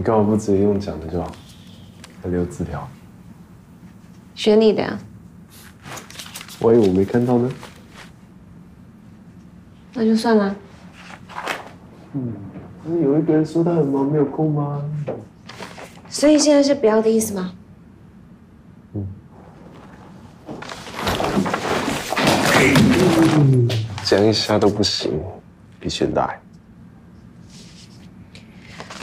你干嘛不直接用讲的就好？还留字条？学你的呀。万一我没看到呢？那就算了。嗯，不是有一个人说他很忙没有空吗？所以现在是不要的意思吗？嗯。讲一下都不行，比现大。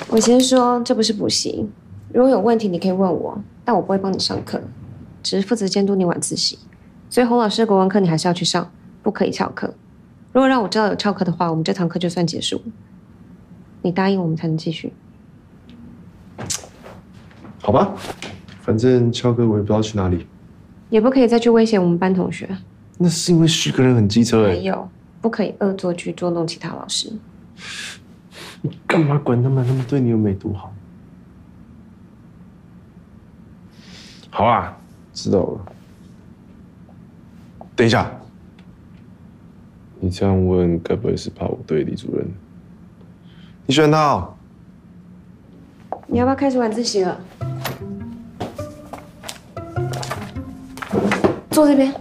我先说，这不是补习。如果有问题，你可以问我，但我不会帮你上课，只是负责监督你晚自习。所以洪老师的国文课你还是要去上，不可以翘课。如果让我知道有翘课的话，我们这堂课就算结束。你答应我们才能继续。好吧，反正翘课我也不知道去哪里。也不可以再去威胁我们班同学。那是因为徐个人很机车哎。没有，不可以恶作剧捉弄其他老师。你干嘛管他们？他们对你又没多好。好啊，知道了。等一下，你这样问，该不会是怕我对李主任？你选他哦。你要不要开始晚自习了？坐这边。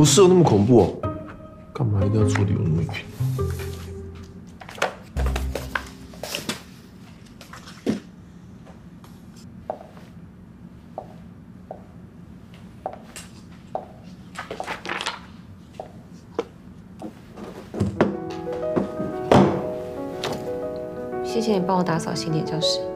不是有那么恐怖，干嘛一定要处理我那么远？谢谢你帮我打扫新点教室。